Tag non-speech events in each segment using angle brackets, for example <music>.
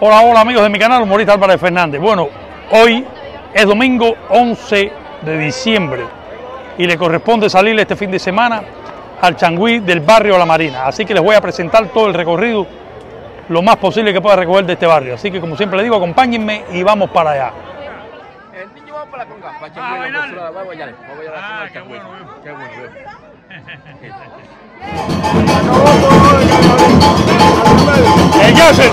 Hola, hola amigos de mi canal, humorista Álvarez Fernández. Bueno, hoy es domingo 11 de diciembre y le corresponde salir este fin de semana al Changüí del barrio La Marina. Así que les voy a presentar todo el recorrido lo más posible que pueda recoger de este barrio. Así que como siempre les digo, acompáñenme y vamos para allá. El niño va para la conga, para Ah, Changüí, bailar. no, va a bailar, va a bailar la Ah, conga del qué Changüí. bueno. Qué bueno, <laughs> Яшин!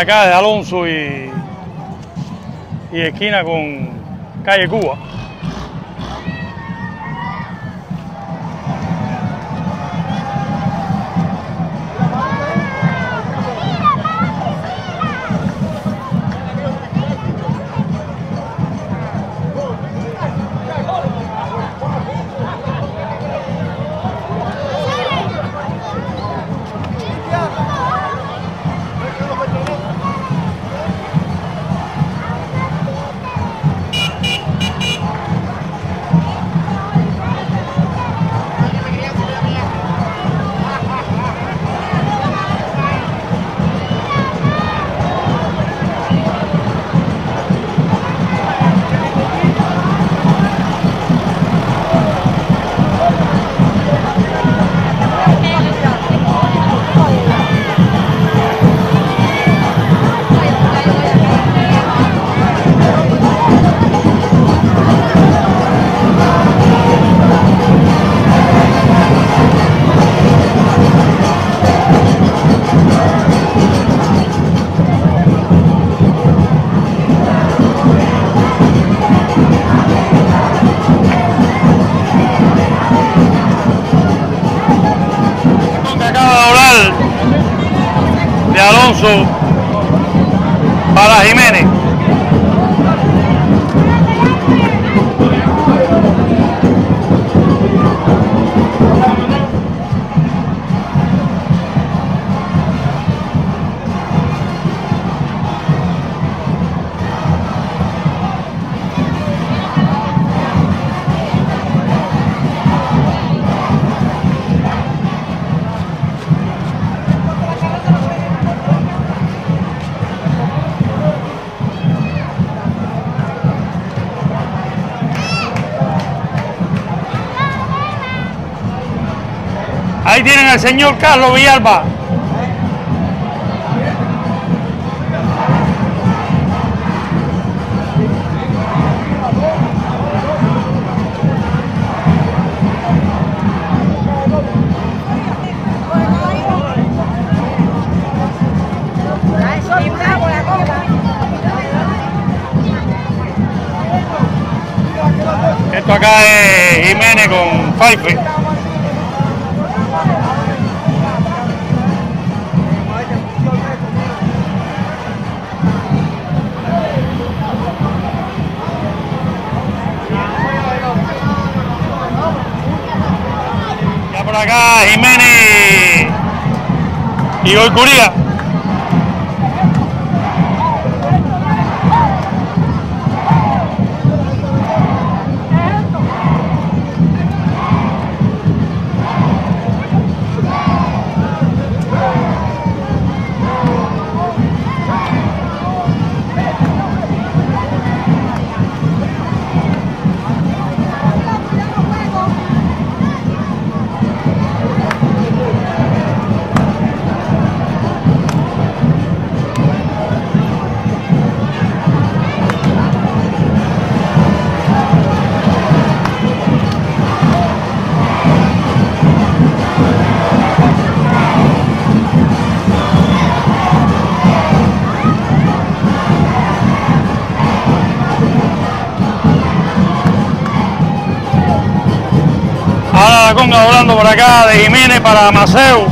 Acá, de Alonso y, y esquina con calle Cuba. De Ahí tienen al señor Carlos Villalba. Esto acá es Jiménez con Pfeiffer. Por acá Jiménez y Goicuría. La conga volando por acá de Jiménez para Maceo.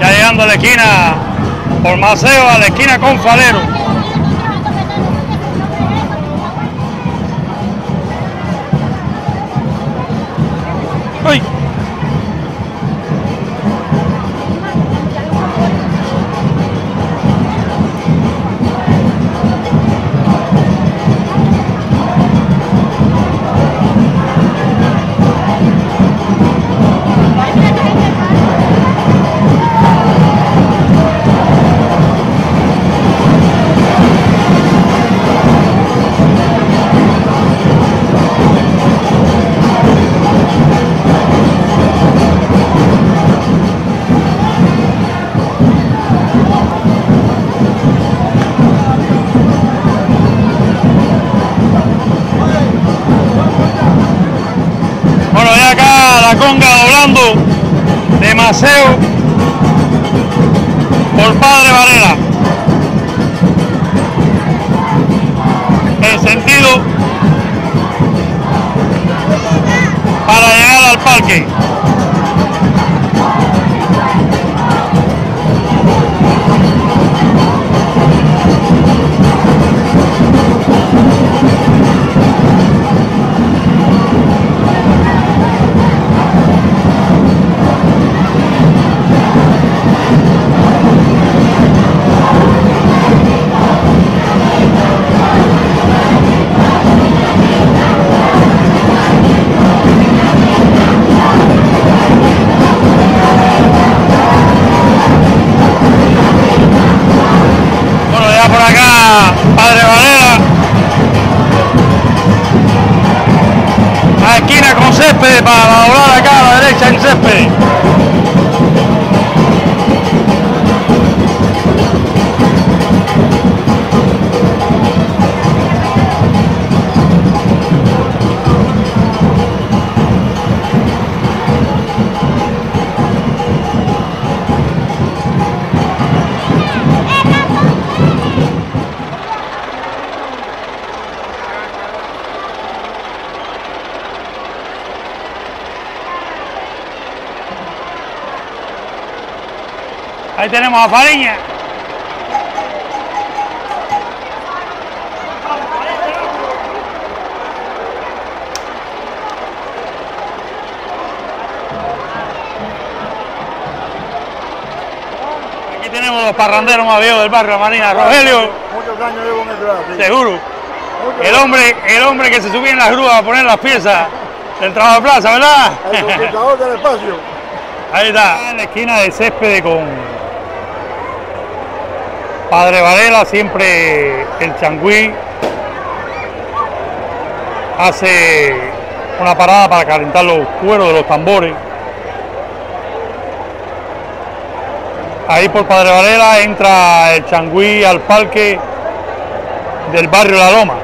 Ya llegando a la esquina por Maceo a la esquina con Falero. Por Padre Varela. En sentido para llegar al parque. Ahí tenemos a Fariña. Aquí tenemos los parranderos más viejos del barrio Marina. Rogelio, Muchos años llevo en el trabajo. seguro. El hombre, el hombre que se subía en las grúas a poner las piezas del trabajo de plaza, ¿verdad? El del espacio. <laughs> Ahí está, en la esquina de césped con Padre Varela, siempre el changüí hace una parada para calentar los cueros de los tambores. Ahí por Padre Varela entra el changüí al parque del barrio La Loma.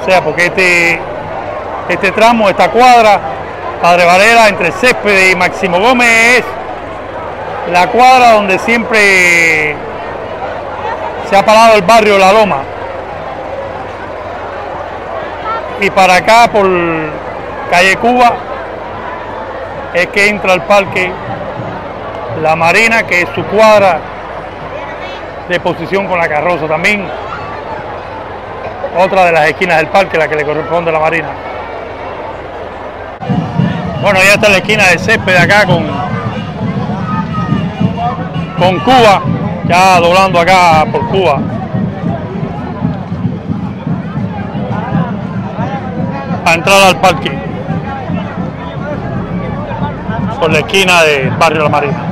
O sea, porque este, este tramo, esta cuadra, Padre Varela entre Césped y Máximo Gómez es la cuadra donde siempre se ha parado el barrio La Loma. Y para acá, por calle Cuba, es que entra al parque La Marina, que es su cuadra de posición con la carroza también. Otra de las esquinas del parque, la que le corresponde a la Marina. Bueno, ya está la esquina de césped acá con, con Cuba ya doblando acá por Cuba. Para entrar al parque. Por la esquina del barrio La Marina.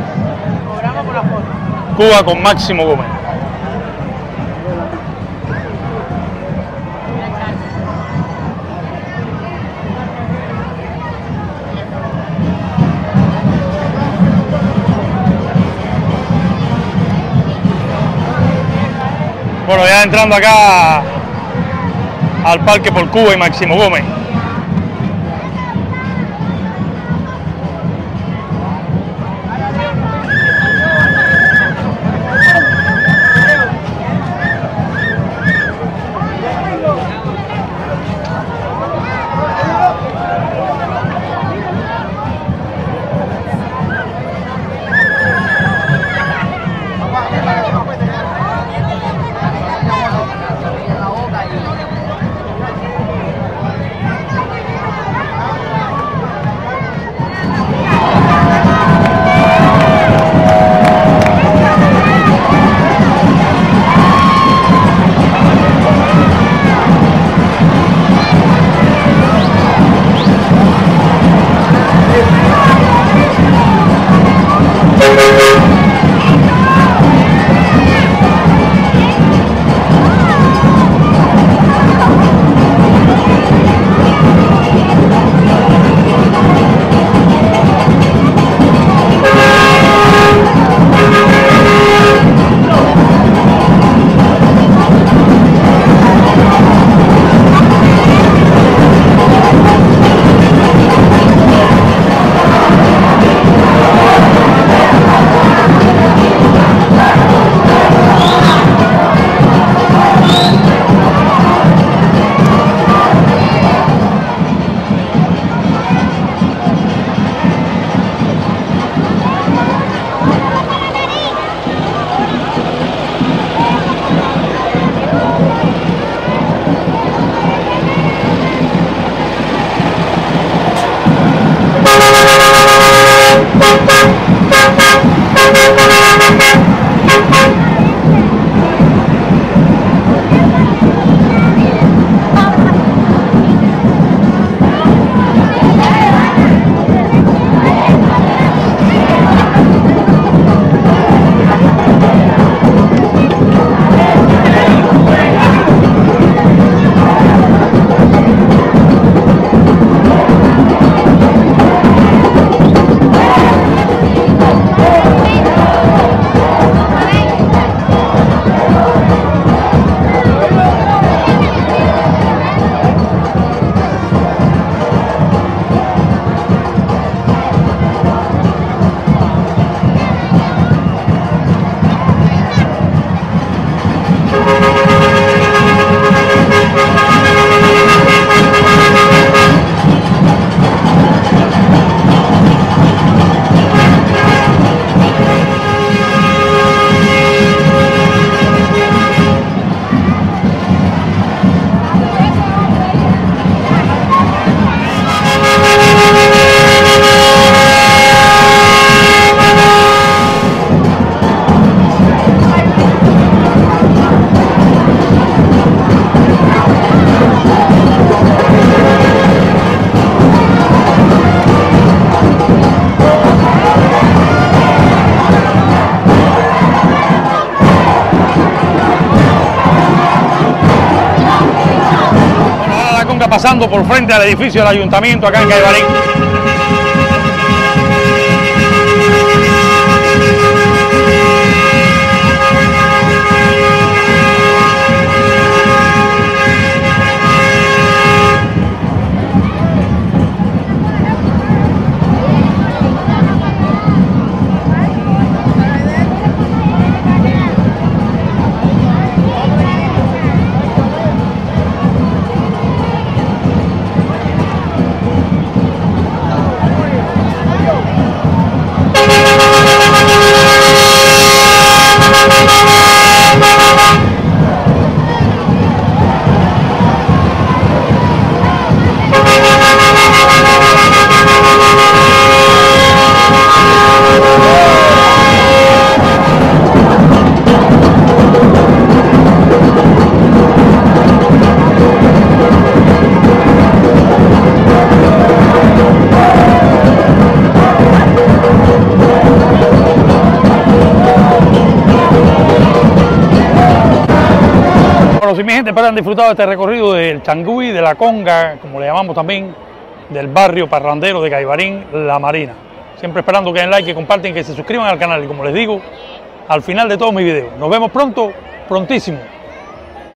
Cuba con Máximo Gómez. Bueno, ya entrando acá al parque por Cuba y Máximo Gómez. Pasando por frente al edificio del ayuntamiento acá en Caibarín. Que han disfrutado este recorrido del Changüí, de la Conga, como le llamamos también, del barrio parrandero de Caibarín, La Marina. Siempre esperando que den like, que comparten, que se suscriban al canal y como les digo, al final de todos mis videos. Nos vemos pronto, prontísimo.